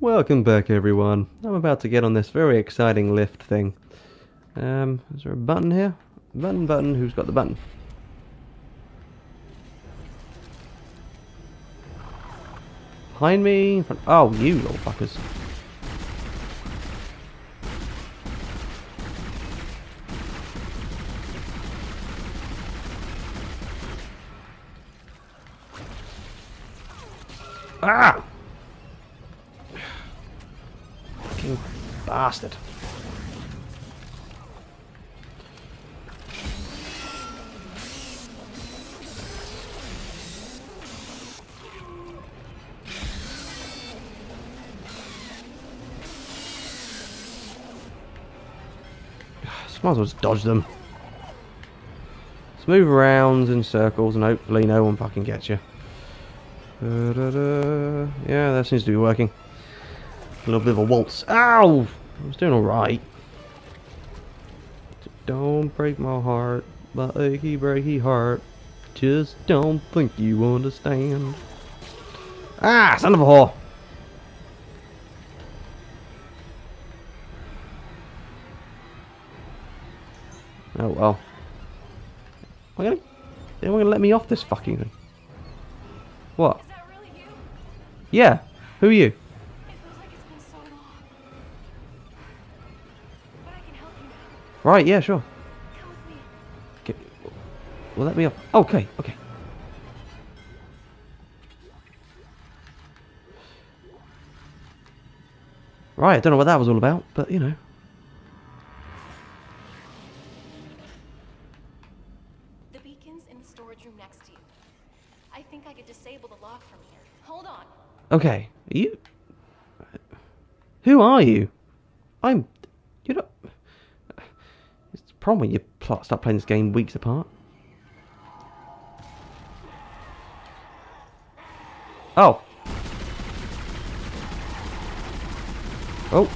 Welcome back everyone. I'm about to get on this very exciting lift thing. Um, is there a button here? Button, button, who's got the button? Behind me? Oh, you little fuckers. Ah! Fucking bastard. Might as well just dodge them. Just move around in circles and hopefully no one fucking gets you. Da-da-da. Yeah, that seems to be working. A little bit of a waltz. Ow! I was doing alright. Don't break my heart, my achy breaky heart. Just don't think you understand. Ah, son of a whore! Oh well. Am I gonna, they gonna let me off this fucking thing? What? Is that really you? Yeah. Who are you? Right. Yeah. Sure. Okay. Well, let me off. Okay. Okay. Right. I don't know what that was all about, but you know. Okay. Are you? Who are you? I'm. You're not. It's the problem when you pl- start playing this game weeks apart. Oh. Oh.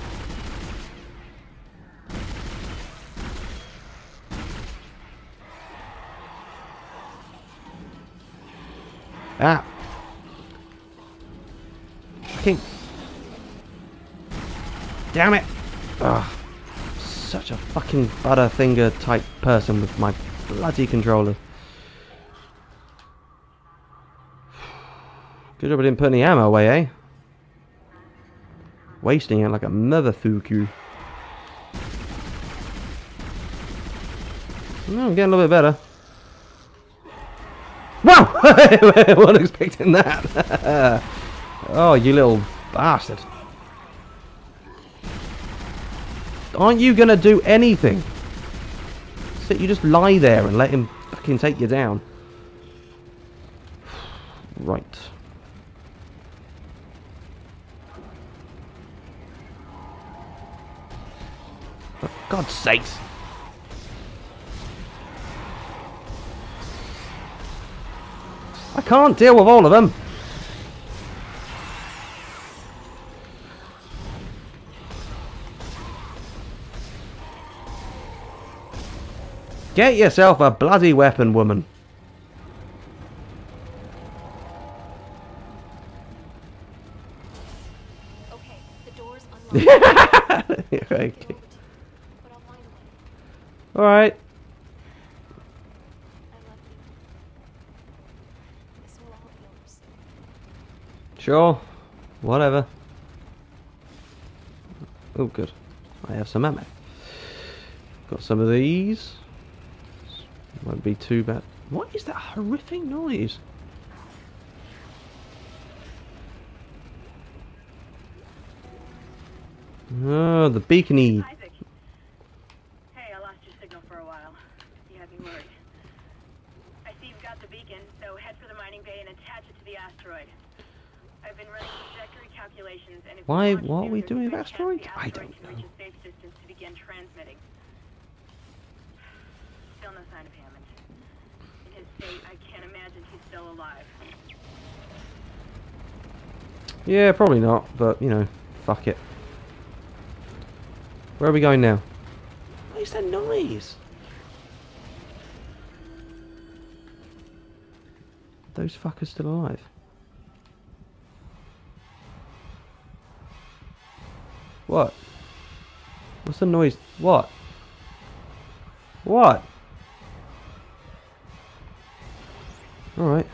Ah. Damn it! Ugh. Such a fucking butterfinger type person with my bloody controller. Good job I didn't put any ammo away, eh? Wasting it like a motherfucker. No, I'm getting a little bit better. Wow! I wasn't expecting that. oh, you little bastard. Aren't you gonna do anything? Sit, you just lie there and let him fucking take you down. Right. For God's sakes. I can't deal with all of them. Get yourself a bloody weapon, woman. Okay, the door's unlocked. okay. Get over to you, but I'll find a way. Alright. I love you. This will all soon. Sure. Whatever. Oh, good. I have some ammo. Got some of these. Won't be too bad. What is that horrific noise? Oh, the beacony. Isaac. Hey, I lost your signal for a while. You had me worried. I see you've got the beacon, so head for the mining bay and attach it to the asteroid. I've been running trajectory calculations, and if Why- what are we doing with asteroids? I don't know. Still no sign of Hammond. In his state, I can't imagine he's still alive. Yeah, probably not, but you know, fuck it. Where are we going now? What is that noise? Those fuckers still alive? What? What's the noise? What? What? Alright.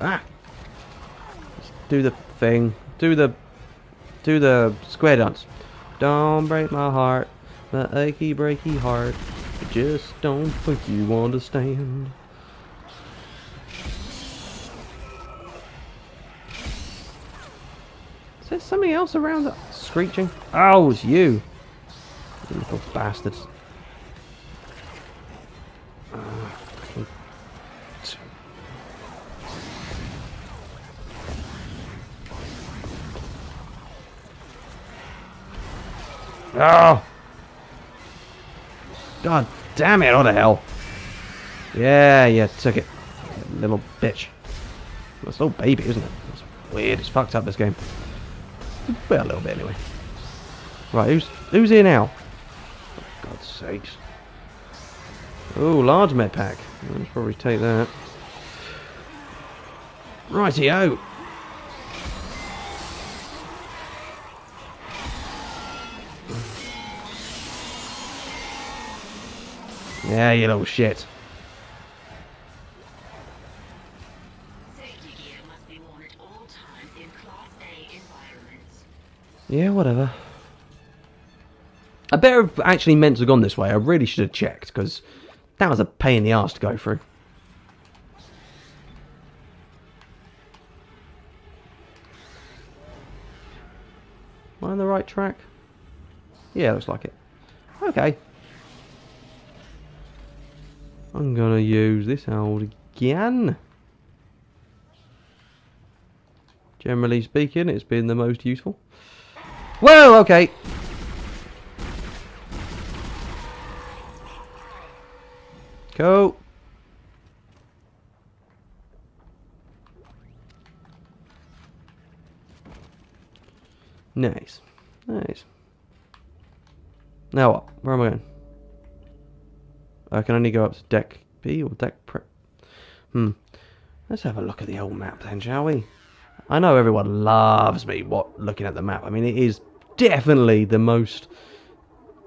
Ah! Do the thing. Do the... Do the square dance. Don't break my heart. My achy breaky heart. I just don't think you understand. Is there something else around screeching? Oh, it's you. You little bastards. Oh! God damn it, what the hell? Yeah, yeah, took it. Little bitch. It's little baby, isn't it? Weird, it's fucked up this game. Well, a little bit anyway. Right, who's who's here now? God's sakes. Oh, large med pack. Let's probably take that. Rightio. Yeah, you little shit. Safety gear I better have actually meant to have gone this way. I really should have checked, because that was a pain in the ass to go through. Am I on the right track? Yeah, looks like it. Okay. I'm gonna use this old again. Generally speaking, it's been the most useful. Whoa, okay. Go. Nice. Nice. Now what? Where am I going? I can only go up to deck B or deck pre... Hmm. Let's have a look at the old map then, shall we? I know everyone loves me what looking at the map. I mean, it is definitely the most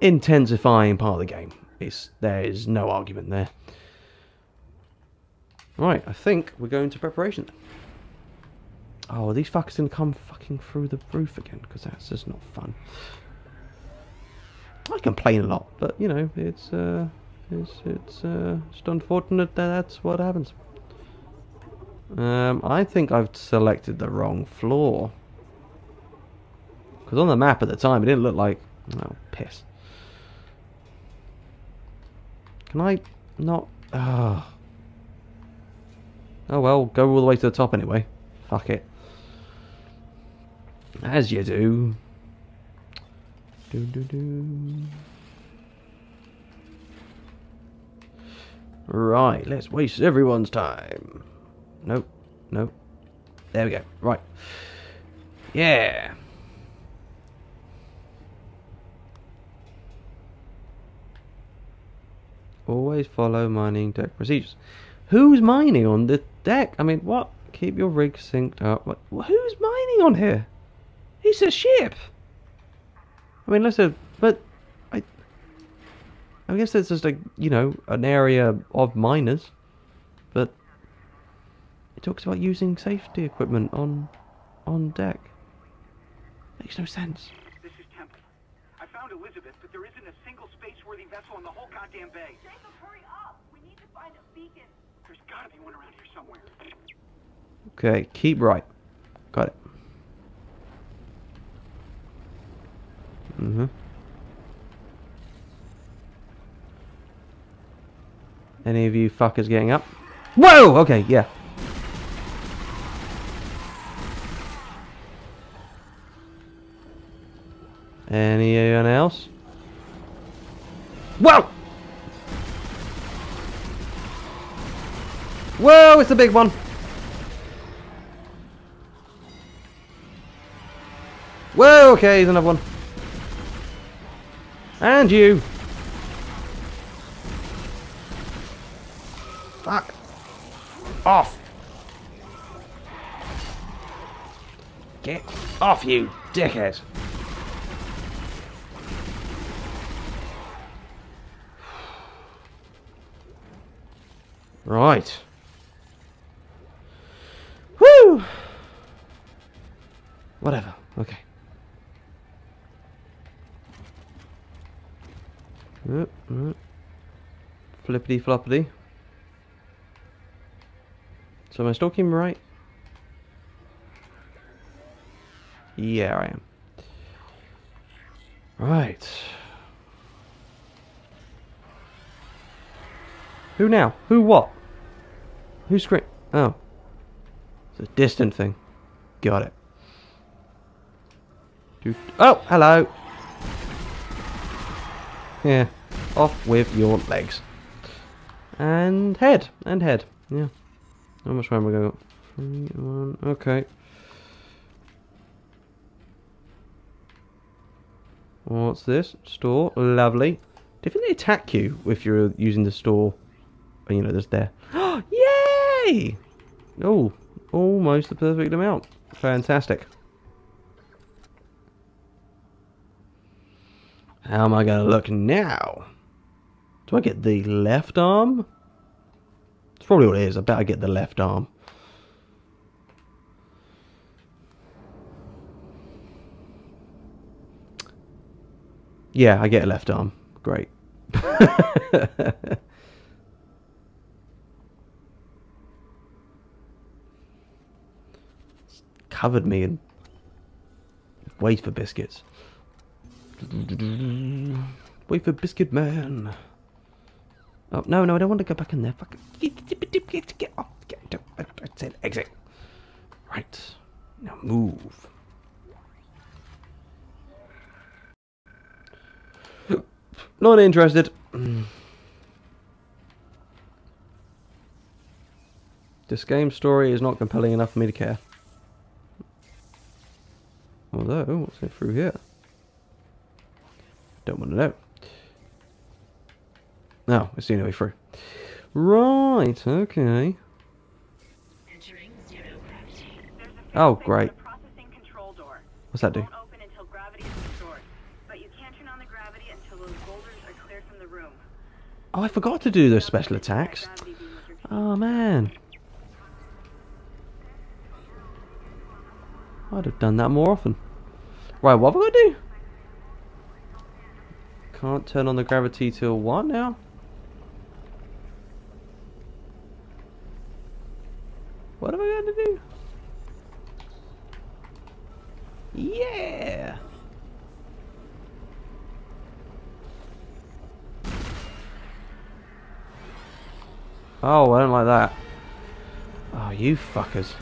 intensifying part of the game. It's there is no argument there. Right, I think we're going to preparation. Oh, these fuckers gonna come fucking through the roof again? Because that's just not fun. I complain a lot, but you know, it's uh, it's it's uh, just unfortunate that that's what happens. Um, I think I've selected the wrong floor. Because on the map at the time, it didn't look like... Oh, piss. Can I not... Oh. oh well, go all the way to the top anyway. Fuck it. As you do. Do do do. Right, let's waste everyone's time. Nope. Nope. There we go. Right. Yeah. Always follow mining deck procedures. Who's mining on the deck? I mean, what? Keep your rig synced up. What? Who's mining on here? It's a ship. I mean, let's. But I. I guess it's just like you know an area of miners, but it talks about using safety equipment on on deck. Makes no sense. This is Temple. I found Elizabeth, but there isn't a single space-worthy vessel in the whole goddamn bay. Jacob, hurry up! We need to find a beacon. There's gotta be one around here somewhere. Okay, keep right. Got it. Mm-hmm. Any of you fuckers getting up? Whoa! Okay, yeah. Anyone else? Whoa! Whoa, it's a big one. Whoa, okay, he's another one. And you. Fuck. Off. Get off, you dickhead. Right. Woo! Whatever. Okay. Flippity floppity. So am I stalking right? Yeah, I am. Right. Who now? Who what? Who's scream? Oh. It's a distant thing. Got it. Oh, hello. Yeah. Off with your legs. And head. And head. Yeah. How much time I going? Three, one. Okay. What's this? Store. Lovely. Do you think they attack you if you're using the store? You know, there's there. Yay! Oh, almost the perfect amount. Fantastic. How am I going to look now? Do I get the left arm? It's probably what it is. I bet I get the left arm. Yeah, I get a left arm. Great. Covered me in wait for biscuits. Wait for biscuit man. Oh no, no, I don't want to go back in there. Fuck. Get, off. Get, that's it. Exit. Right. Now move. Not interested. This game story is not compelling enough for me to care. Although, oh, what's it through here? Don't want to know. Oh, no, it's the only way through. Right, okay. Entering zero gravity. There's a Oh, great. on the processing control door. What's that do? Won't open until gravity is restored. But you can't turn on the gravity until those boulders are cleared from the room. Oh, I forgot to do those special attacks. gravity be with your team. Oh, man. I'd have done that more often. Right, what have I got to do? Can't turn on the gravity till what now? What have I got to do? Yeah! Oh, I don't like that. Oh, you fuckers.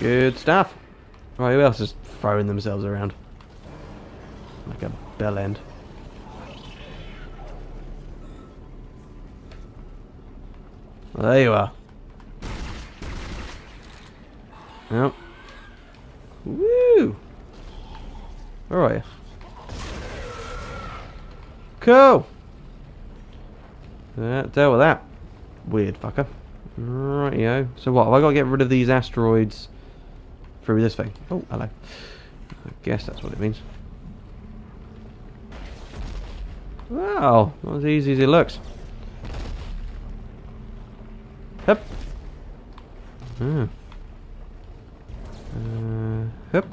Good stuff. Right, who else is throwing themselves around? Like a bell end. Well, there you are. Yep. Woo! Where are you? Cool! Yeah, deal with that. Weird fucker. Rightio. So what, have I got to get rid of these asteroids through this thing? Oh, hello. I guess that's what it means. Wow, not as easy as it looks. Hup. Ah. Uh, hup.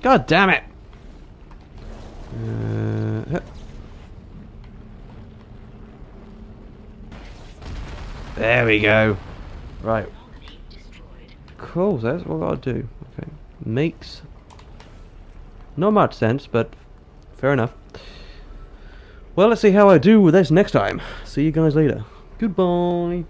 God damn it! Uh, hup. There we go. Right. Cool, so that's what I do. Okay. Makes not much sense, but fair enough. Well, let's see how I do with this next time. See you guys later. Goodbye.